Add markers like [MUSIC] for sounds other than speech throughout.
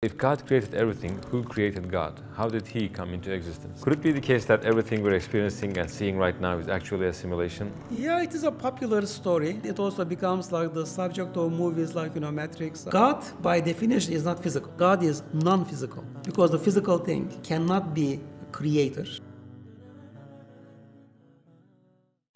If God created everything, who created God? How did He come into existence? Could it be the case that everything we're experiencing and seeing right now is actually a simulation? Yeah, it is a popular story. It also becomes like the subject of movies like, you know, Matrix. God, by definition, is not physical. God is non physical because the physical thing cannot be a creator.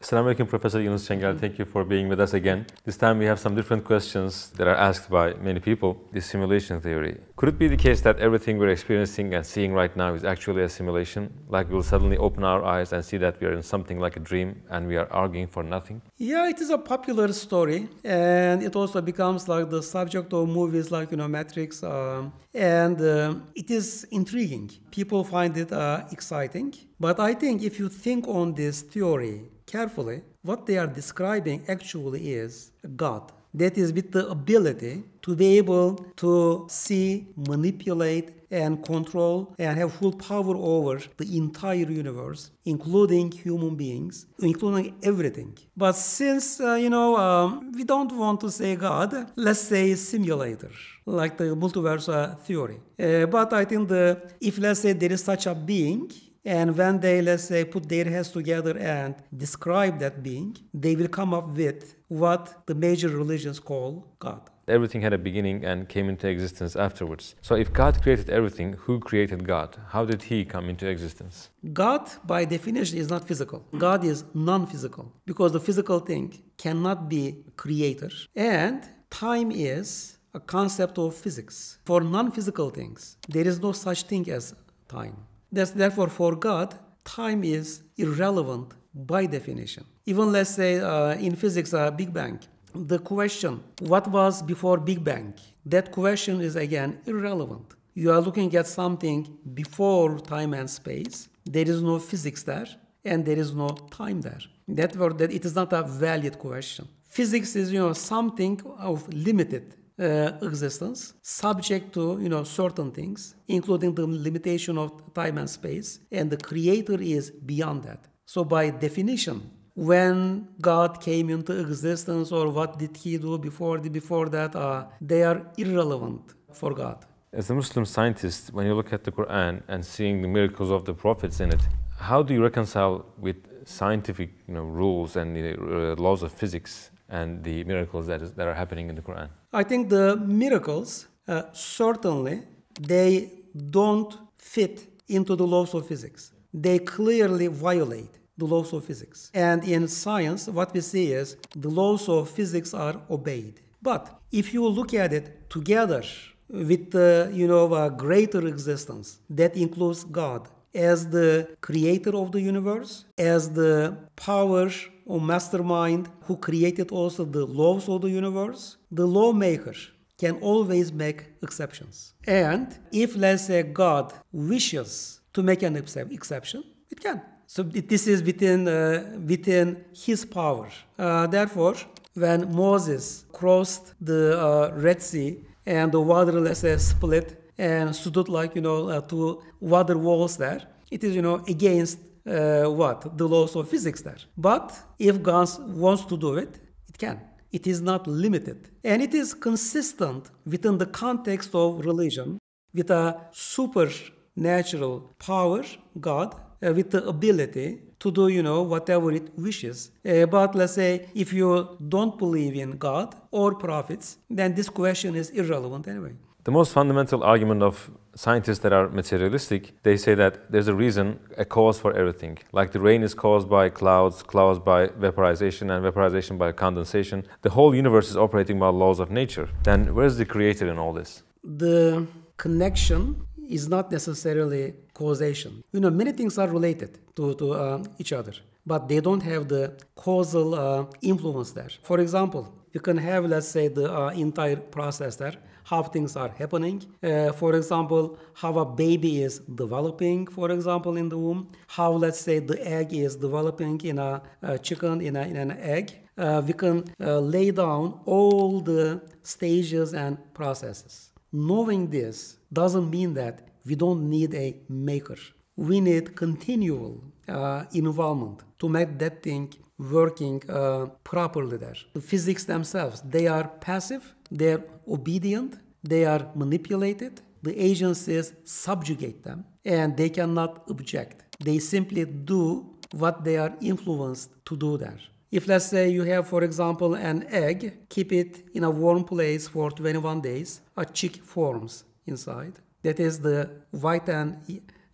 Assalamualaikum, Professor Yunus Çengel. Thank you for being with us again. This time we have some different questions that are asked by many people. This simulation theory. Could it be the case that everything we're experiencing and seeing right now is actually a simulation? Like we'll suddenly open our eyes and see that we are in something like a dream and we are arguing for nothing? Yeah, it is a popular story, and it also becomes like the subject of movies like, you know, Matrix. Um, and uh, it is intriguing. People find it uh, exciting. But I think if you think on this theory, carefully, what they are describing actually is God. That is with the ability to be able to see, manipulate, and control and have full power over the entire universe, including human beings, including everything. But since, uh, you know, um, we don't want to say God, let's say simulator, like the multiverse uh, theory. Uh, but I think the, if let's say there is such a being, and when they, let's say, put their heads together and describe that being, they will come up with what the major religions call God. Everything had a beginning and came into existence afterwards. So, if God created everything, who created God? How did He come into existence? God, by definition, is not physical. God is non physical because the physical thing cannot be creator. And time is a concept of physics. For non physical things, there is no such thing as time. That's therefore for God, time is irrelevant by definition. Even let's say uh, in physics, uh, Big Bang, the question, what was before Big Bang? That question is again irrelevant. You are looking at something before time and space. There is no physics there, and there is no time there. That word, that it is not a valid question. Physics is, you know, something of limited uh, existence subject to you know certain things including the limitation of time and space and the creator is beyond that. So by definition when god came into existence or what did he do before the, before that uh, they are irrelevant for god. As a muslim scientist when you look at the quran and seeing the miracles of the prophets in it how do you reconcile with scientific you know, rules and uh, laws of physics and the miracles that, is, that are happening in the Quran? I think the miracles uh, certainly they don't fit into the laws of physics. They clearly violate the laws of physics. And in science, what we see is the laws of physics are obeyed. But if you look at it together with the you know a greater existence that includes God as the creator of the universe, as the power or mastermind who created also the laws of the universe, the lawmaker can always make exceptions. And if, let's say, God wishes to make an exception, it can. So this is within, uh, within his power. Uh, therefore, when Moses crossed the uh, Red Sea and the water, let's say, split and stood like, you know, uh, two water walls there, it is, you know, against uh, what? The laws of physics there. But if God wants to do it, it can. It is not limited. And it is consistent within the context of religion with a supernatural power, God, uh, with the ability to do, you know, whatever it wishes. Uh, but let's say if you don't believe in God or prophets, then this question is irrelevant anyway. The most fundamental argument of scientists that are materialistic, they say that there's a reason, a cause for everything. Like the rain is caused by clouds, clouds by vaporization, and vaporization by condensation. The whole universe is operating by laws of nature. Then where's the creator in all this? The connection is not necessarily causation. You know, many things are related to, to uh, each other, but they don't have the causal uh, influence there. For example, you can have, let's say, the uh, entire process there how things are happening. Uh, for example, how a baby is developing, for example, in the womb, how, let's say, the egg is developing in a, a chicken, in, a, in an egg. Uh, we can uh, lay down all the stages and processes. Knowing this doesn't mean that we don't need a maker. We need continual uh, involvement to make that thing working uh, properly there. The physics themselves, they are passive, they are obedient, they are manipulated, the agencies subjugate them and they cannot object. They simply do what they are influenced to do there. If let's say you have, for example, an egg, keep it in a warm place for 21 days, a chick forms inside. That is the white and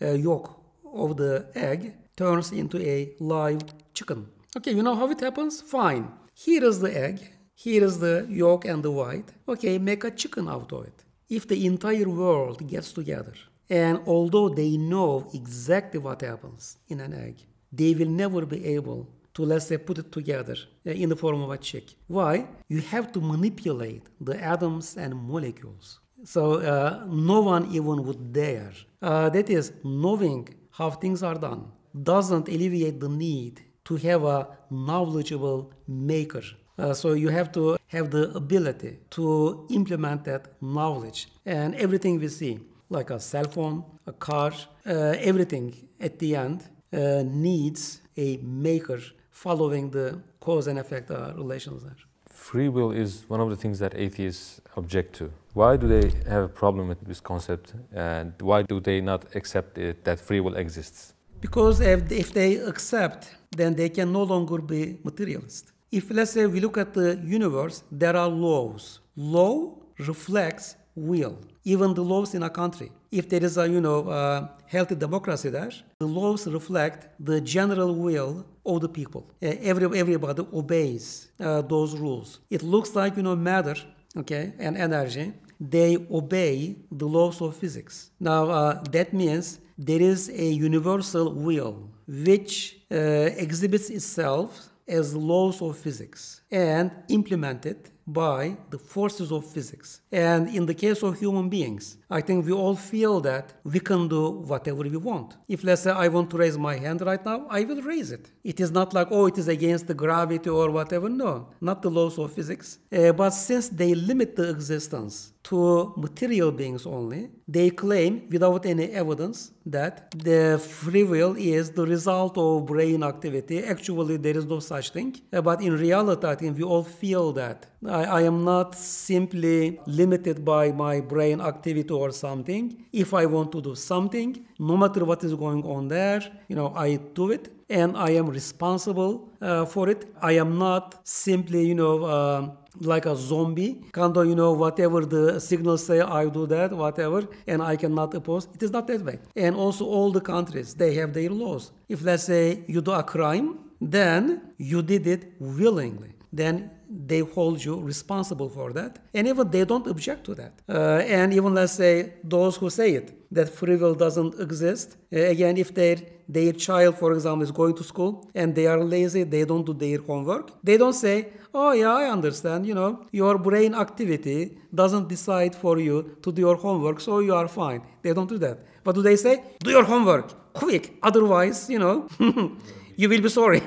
yolk of the egg turns into a live chicken. Okay, you know how it happens? Fine. Here is the egg, here is the yolk and the white. Okay, make a chicken out of it. If the entire world gets together, and although they know exactly what happens in an egg, they will never be able to, let's say, put it together uh, in the form of a chick. Why? You have to manipulate the atoms and molecules. So uh, no one even would dare. Uh, that is, knowing how things are done doesn't alleviate the need to have a knowledgeable maker. Uh, so you have to have the ability to implement that knowledge. And everything we see, like a cell phone, a car, uh, everything at the end uh, needs a maker following the cause and effect relations there. Free will is one of the things that atheists object to. Why do they have a problem with this concept and why do they not accept it, that free will exists? Because if, if they accept, then they can no longer be materialist. If, let's say, we look at the universe, there are laws. Law reflects will, even the laws in a country. If there is a, you know, healthy democracy there, the laws reflect the general will of the people. Every, everybody obeys uh, those rules. It looks like, you know, matter, okay, and energy, they obey the laws of physics. Now, uh, that means there is a universal will which uh, exhibits itself as laws of physics and implemented by the forces of physics. And in the case of human beings, I think we all feel that we can do whatever we want. If let's say I want to raise my hand right now, I will raise it. It is not like, oh, it is against the gravity or whatever. No, not the laws of physics. Uh, but since they limit the existence to material beings only, they claim without any evidence that the free will is the result of brain activity. Actually, there is no such thing. Uh, but in reality, I think we all feel that. I, I am not simply limited by my brain activity or something. If I want to do something, no matter what is going on there, you know, I do it and I am responsible uh, for it. I am not simply, you know, uh, like a zombie, kind of, you know, whatever the signals say, I do that, whatever, and I cannot oppose. It is not that way. And also, all the countries, they have their laws. If, let's say, you do a crime, then you did it willingly. Then they hold you responsible for that. And even they don't object to that. Uh, and even let's say those who say it, that free will doesn't exist. Uh, again, if their, their child, for example, is going to school and they are lazy, they don't do their homework, they don't say, oh yeah, I understand, you know, your brain activity doesn't decide for you to do your homework, so you are fine. They don't do that. But do they say? Do your homework, quick, otherwise, you know, [LAUGHS] you will be sorry.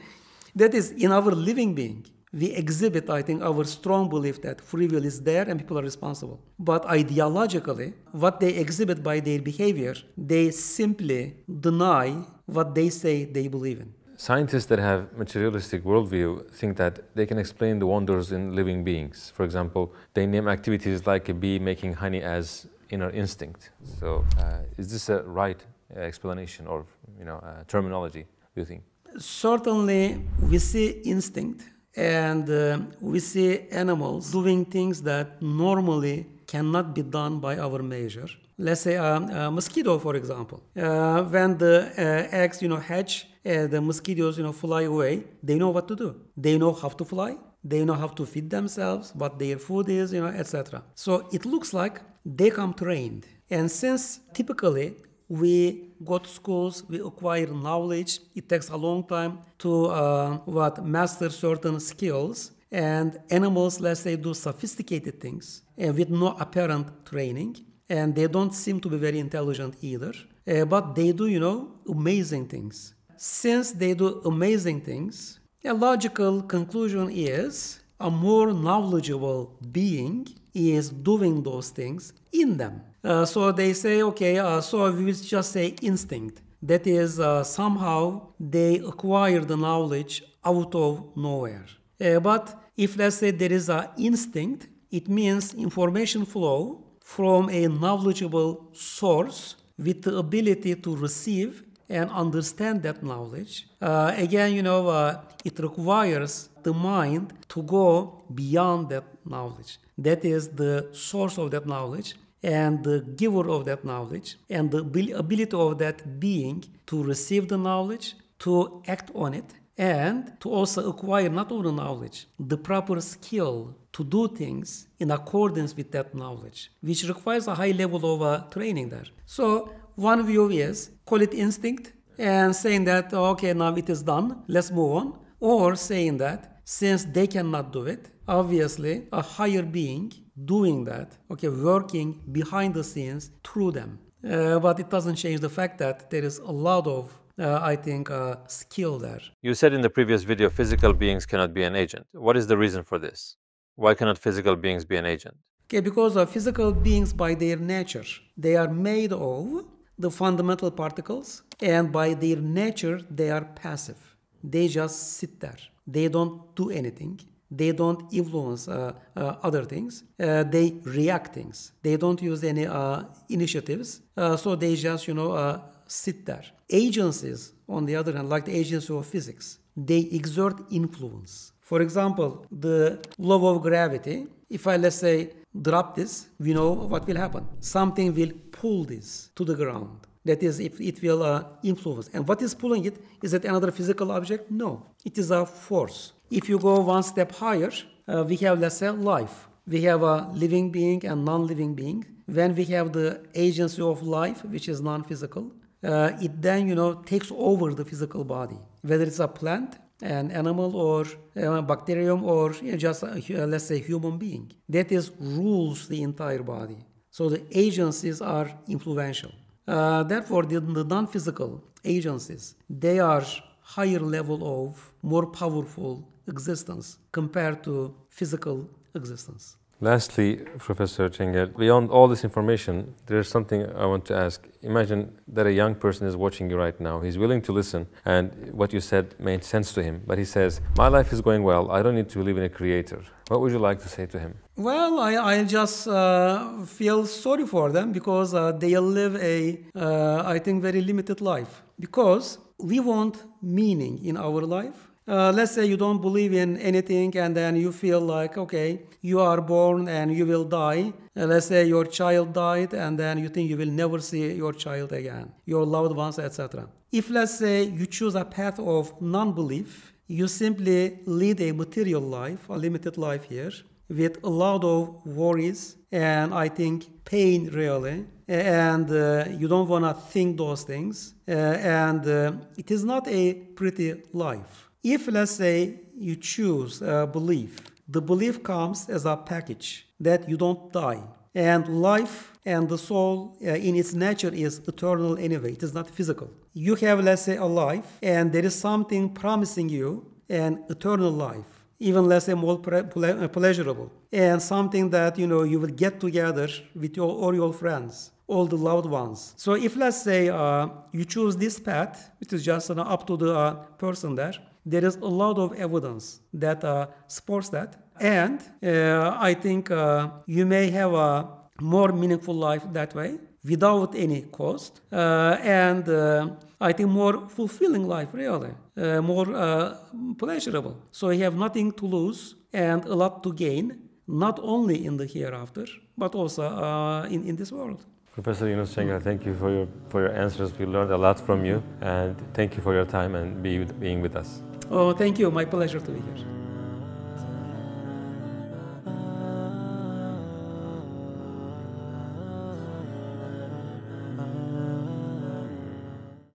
[LAUGHS] that is in our living being we exhibit, I think, our strong belief that free will is there and people are responsible. But ideologically, what they exhibit by their behavior, they simply deny what they say they believe in. Scientists that have materialistic worldview think that they can explain the wonders in living beings. For example, they name activities like a bee making honey as inner instinct. So, uh, is this a right uh, explanation or you know uh, terminology? Do you think? Certainly, we see instinct and uh, we see animals doing things that normally cannot be done by our measure. Let's say a, a mosquito, for example. Uh, when the uh, eggs, you know, hatch, uh, the mosquitoes, you know, fly away. They know what to do. They know how to fly. They know how to feed themselves, what their food is, you know, etc. So it looks like they come trained. And since typically we go to schools, we acquire knowledge. It takes a long time to uh, what master certain skills. And animals, let's say, do sophisticated things and with no apparent training. And they don't seem to be very intelligent either. Uh, but they do, you know, amazing things. Since they do amazing things, a logical conclusion is a more knowledgeable being is doing those things in them. Uh, so they say, okay, uh, so we will just say instinct. That is, uh, somehow they acquire the knowledge out of nowhere. Uh, but if let's say there is an instinct, it means information flow from a knowledgeable source with the ability to receive and understand that knowledge. Uh, again, you know, uh, it requires the mind to go beyond that knowledge. That is the source of that knowledge and the giver of that knowledge and the ability of that being to receive the knowledge, to act on it, and to also acquire not only knowledge, the proper skill to do things in accordance with that knowledge, which requires a high level of uh, training there. So one view is call it instinct and saying that okay now it is done, let's move on, or saying that since they cannot do it, obviously a higher being doing that, okay, working behind the scenes through them. Uh, but it doesn't change the fact that there is a lot of uh, I think, uh, skill there. You said in the previous video physical beings cannot be an agent. What is the reason for this? Why cannot physical beings be an agent? Okay, because uh, physical beings, by their nature, they are made of the fundamental particles, and by their nature, they are passive. They just sit there. They don't do anything. They don't influence uh, uh, other things. Uh, they react things. They don't use any uh, initiatives. Uh, so they just, you know, sit there. Agencies, on the other hand, like the agency of physics, they exert influence. For example, the law of gravity, if I, let's say, drop this, we know what will happen. Something will pull this to the ground. That is, if it will uh, influence. And what is pulling it? Is it another physical object? No. It is a force. If you go one step higher, uh, we have, let's say, life. We have a living being and non living being. When we have the agency of life, which is non physical, uh, it then, you know, takes over the physical body. Whether it's a plant, an animal, or a bacterium, or you know, just, a, let's say, human being. That is, rules the entire body. So the agencies are influential. Uh, therefore, the, the non physical agencies, they are higher level of more powerful existence compared to physical existence. Lastly, Professor Çengel, beyond all this information, there's something I want to ask. Imagine that a young person is watching you right now. He's willing to listen, and what you said made sense to him. But he says, My life is going well. I don't need to believe in a creator. What would you like to say to him? Well, I, I just uh, feel sorry for them because uh, they live a, uh, I think, very limited life. Because we want meaning in our life uh, let's say you don't believe in anything and then you feel like, okay, you are born and you will die. Uh, let's say your child died and then you think you will never see your child again, your loved ones, etc. If, let's say, you choose a path of non belief, you simply lead a material life, a limited life here, with a lot of worries and I think pain really. And uh, you don't want to think those things. Uh, and uh, it is not a pretty life. If, let's say, you choose a belief, the belief comes as a package that you don't die. And life and the soul uh, in its nature is eternal anyway, it is not physical. You have, let's say, a life, and there is something promising you an eternal life even let's say more ple- pleasurable and something that you know you will get together with your all your friends all the loved ones so if let's say uh, you choose this path which is just uh, up to the uh, person there there is a lot of evidence that uh, supports that. And uh, I think uh, you may have a more meaningful life that way without any cost. Uh, and uh, I think more fulfilling life, really, uh, more pleasurable. So you have nothing to lose and a lot to gain, not only in the hereafter, but also in, in this world. Professor Yunus thank you for your, for your answers. We learned a lot from you, and thank you for your time and be, being with us. Oh, thank you. My pleasure to be here.